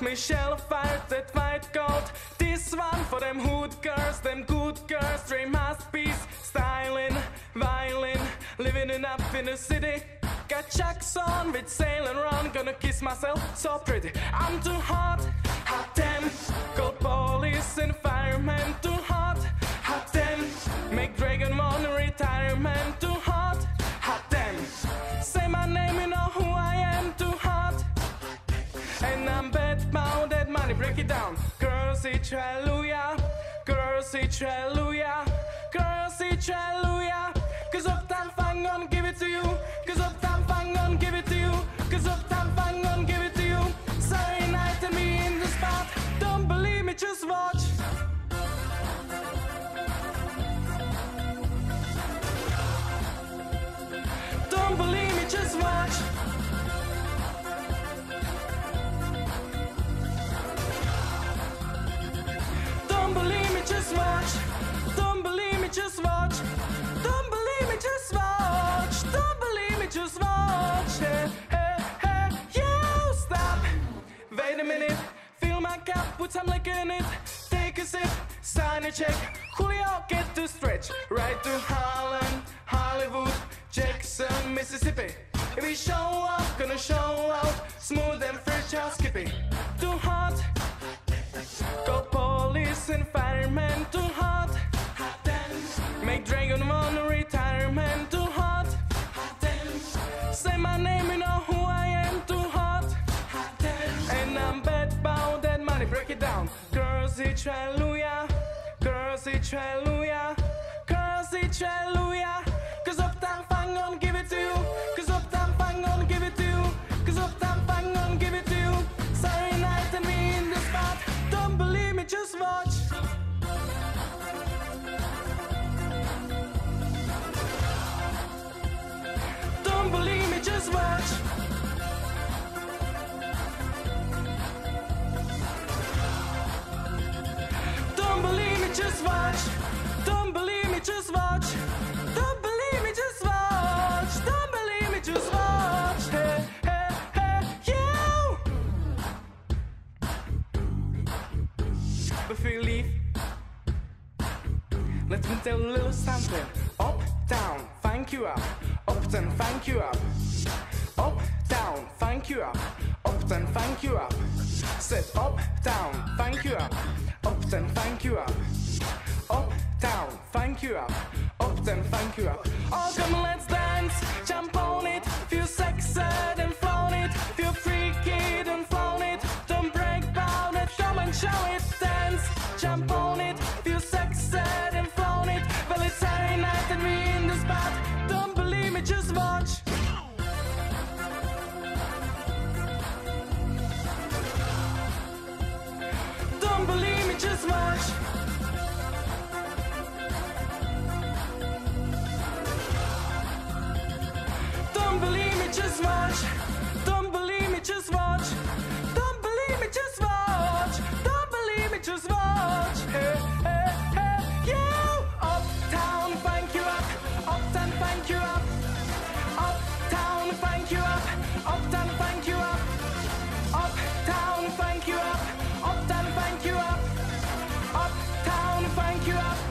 Michelle Pfeiffer that white gold. This one for them hood girls, them good girls, three masterpiece, styling, violin, living it up in the city. Got chucks on with Saint Laurent, gonna kiss myself so pretty. I'm too hot, hot damn. Gold police and firemen, Hallelujah, girls say hallelujah, girls say hallelujah. A check. Julio, get to stretch. Right to Harlem, Hollywood, Jackson, Mississippi. If we show up, gonna show out. Smooth and fresh, how skippy. Too hot. Go police and firemen too hot. hot dance. Make Dragon want retirement too hot. hot dance. Say my name, you know who I am too hot. hot dance. And I'm bad bound that money, break it down. Girls, it's hallelujah. Girls, it's hallelujah. Girls, it's hallelujah. Cause uptown funk gonna give it to you. Cause uptown funk gonna give it to you. Cause uptown funk gonna give it to you. Saturday night and me in the spot. Don't believe me, just watch. Watch. Don't believe me, just watch. Don't believe me, just watch. Don't believe me, just watch. Hey, hey, hey, you. Before you leave, let me tell you a little something. Up, down, thank you up. Up, then thank you up. Up, down, thank you up. Up, then thank you up. Said up, down, thank you up. Up, then thank you up. Down, thank you up. Up, then thank you up. Oh, come let's dance. Jump on it. just watch. Don't believe me, just watch. Don't believe me, just watch. Don't believe me, just watch. Hey, hey, hey, you! Uptown, bank you up. Uptown, funk you up. Uptown, bank you up. Uptown, funk you up. Uptown, bank you up. Uptown, bank you up. Uptown, bank you up.